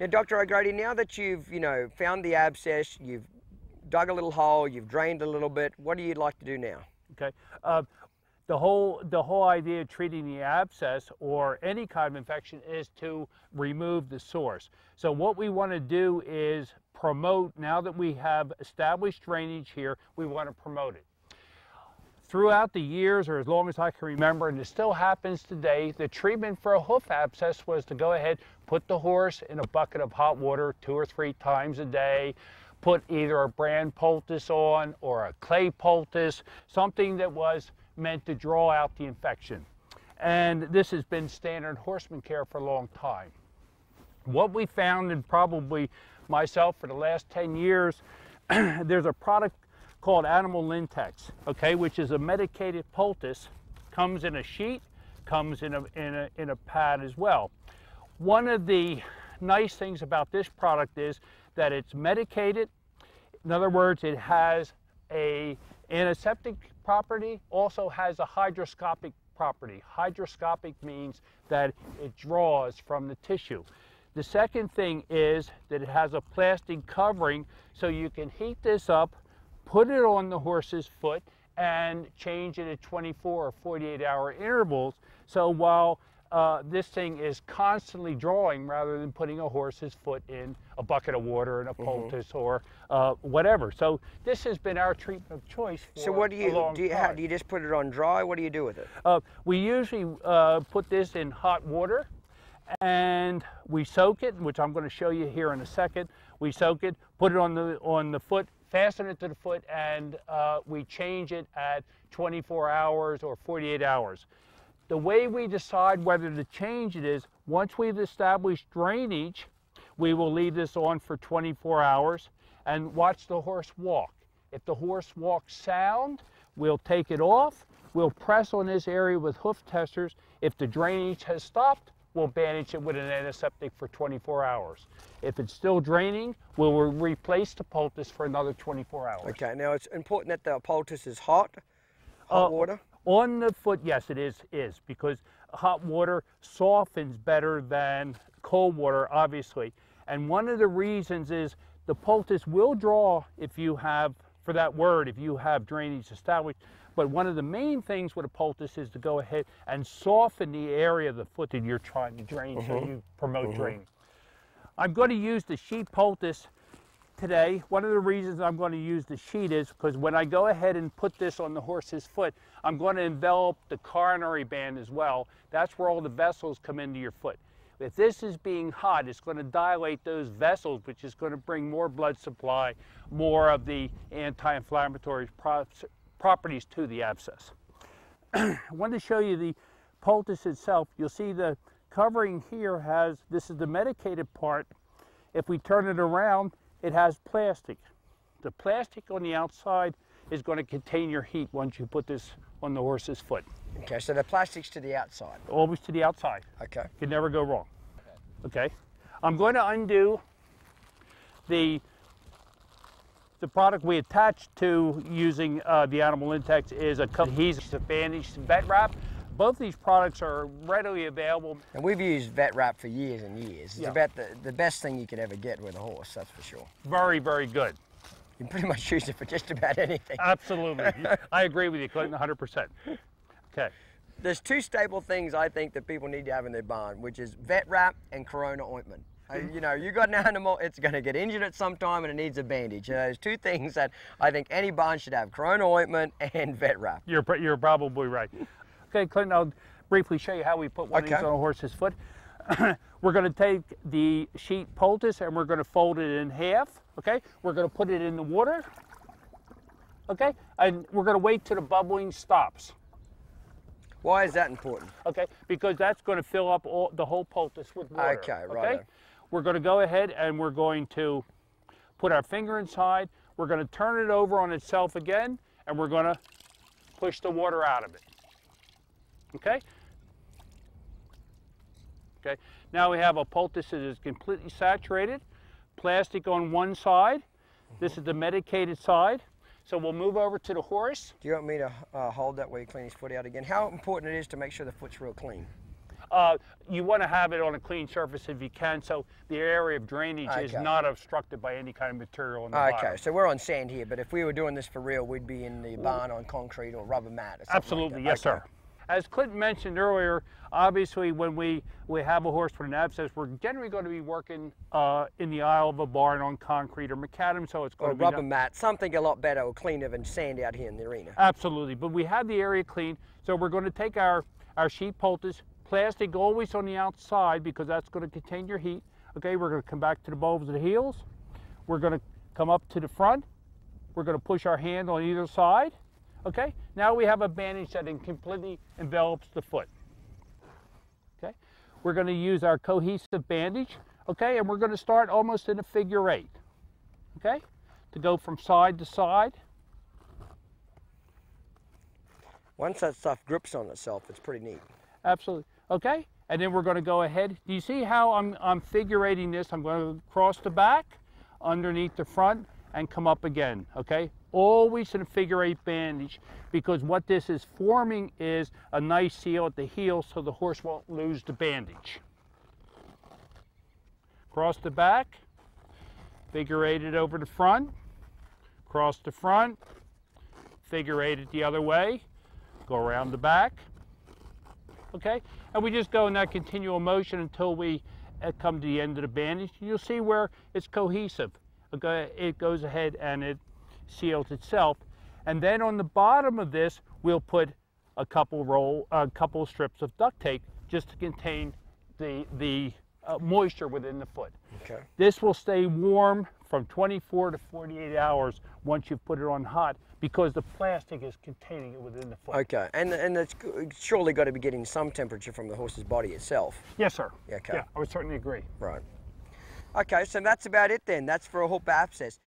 Now, Dr. O'Grady, now that you've, you know, found the abscess, you've dug a little hole, you've drained a little bit, what do you like to do now? Okay. Uh, the whole the whole idea of treating the abscess or any kind of infection is to remove the source. So what we want to do is promote now that we have established drainage here, we want to promote it. Throughout the years, or as long as I can remember, and it still happens today, the treatment for a hoof abscess was to go ahead, put the horse in a bucket of hot water two or three times a day, put either a bran poultice on or a clay poultice, something that was meant to draw out the infection. And this has been standard horseman care for a long time. What we found, and probably myself for the last 10 years, there's a product called Animalintex, okay, which is a medicated poultice, comes in a sheet, comes in a, in a, in a pad as well. One of the nice things about this product is that it's medicated. In other words, it has a antiseptic property, also has a hydroscopic property. Hydroscopic means that it draws from the tissue. The second thing is that it has a plastic covering so you can heat this up, put it on the horse's foot, and change it at 24 or 48 hour intervals. So while uh, this thing is constantly drawing rather than putting a horse's foot in a bucket of water and a mm-hmm. poultice mm -hmm. or uh, whatever. So this has been our treatment of choice So what do you do? You, how, do you just put it on dry? What do you do with it? Uh, we usually uh, put this in hot water and we soak it, which I'm going to show you here in a second. We soak it, put it on the on the foot, fasten it to the foot, and uh, we change it at 24 hours or 48 hours. The way we decide whether to change it is once we've established drainage, we will leave this on for 24 hours and watch the horse walk. If the horse walks sound, we'll take it off. We'll press on this area with hoof testers. If the drainage has stopped, we'll bandage it with an antiseptic for 24 hours. If it's still draining, we'll replace the poultice for another 24 hours. Okay, now it's important that the poultice is hot, hot uh, water? On the foot, yes, it is, is because hot water softens better than cold water, obviously. And one of the reasons is the poultice will draw if you have, for that word, if you have drainage established. But one of the main things with a poultice is to go ahead and soften the area of the foot that you're trying to drain, uh -huh. so mm-hmm. you promote uh. -huh. draining. I'm going to use the sheet poultice today, one of the reasons I'm going to use the sheet is because when I go ahead and put this on the horse's foot, I'm going to envelop the coronary band as well. That's where all the vessels come into your foot. If this is being hot, it's going to dilate those vessels, which is going to bring more blood supply, more of the anti-inflammatory properties to the abscess. I wanted to show you the poultice itself. You'll see the covering here has, this is the medicated part. If we turn it around, it has plastic. The plastic on the outside is going to contain your heat once you put this on the horse's foot. Okay, so the plastic's to the outside? Always to the outside. Okay. Can never go wrong. Okay. I'm going to undo the the product we attach to using uh, the Animalintex is a adhesive bandage vet wrap. Both these products are readily available. And we've used vet wrap for years and years. It's yeah. about the, the best thing you could ever get with a horse, that's for sure. Very, very good. You can pretty much use it for just about anything. Absolutely. I agree with you, Clinton, 100%. Okay. There's two staple things I think that people need to have in their barn, which is vet wrap and corona ointment. You know, you got an animal, it's going to get injured at some time and it needs a bandage. You know, there's two things that I think any barn should have, corona ointment and vet wrap. You're, you're probably right. Okay, Clinton, I'll briefly show you how we put one okay. of these on a horse's foot. we're going to take the sheet poultice and we're going to fold it in half, okay? We're going to put it in the water, okay? And we're going to wait till the bubbling stops. Why is that important? Okay, because that's going to fill up all, the whole poultice with water. Okay, right. Okay? We're going to go ahead and we're going to put our finger inside. We're going to turn it over on itself again, and we're going to push the water out of it. Okay? Okay, now we have a poultice that is completely saturated, plastic on one side. This is the medicated side. So we'll move over to the horse. Do you want me to uh, hold that while you clean his foot out again? How important it is to make sure the foot's real clean? Uh, you want to have it on a clean surface if you can, so the area of drainage is not obstructed by any kind of material in the Okay, bottom. so we're on sand here, but if we were doing this for real, we'd be in the barn on concrete or rubber mat or like Absolutely, that. yes, Okay. sir. As Clinton mentioned earlier, obviously when we, we have a horse with an abscess, we're generally going to be working uh, in the aisle of a barn on concrete or macadam, so it's going Or to be rubber mat, something a lot better or cleaner than sand out here in the arena. Absolutely, but we have the area clean, so we're going to take our, our sheet poultice, plastic always on the outside because that's going to contain your heat. Okay, we're going to come back to the bulbs of the heels. We're going to come up to the front. We're going to push our hand on either side. Okay, now we have a bandage that completely envelops the foot. Okay, we're going to use our cohesive bandage. Okay, and we're going to start almost in a figure eight. Okay, to go from side to side. Once that stuff grips on itself, it's pretty neat. Absolutely. Okay, and then we're going to go ahead. Do you see how I'm, I'm figurating this? I'm going to cross the back, underneath the front, and come up again. Okay, always in a figure eight bandage because what this is forming is a nice seal at the heel so the horse won't lose the bandage. Cross the back, figure eight it over the front, cross the front, figure eight it the other way, go around the back, okay? And we just go in that continual motion until we uh, come to the end of the bandage. You'll see where it's cohesive. Okay, It goes ahead and it seals itself. And then on the bottom of this, we'll put a couple roll, a couple strips of duct tape just to contain the, the uh, moisture within the foot. Okay. This will stay warm from 24 to 48 hours once you've put it on hot because the plastic is containing it within the foot. Okay, and and it's surely got to be getting some temperature from the horse's body itself. Yes, sir. Yeah, okay. Yeah, I would certainly agree. Right. Okay, so that's about it then. That's for a hoof abscess.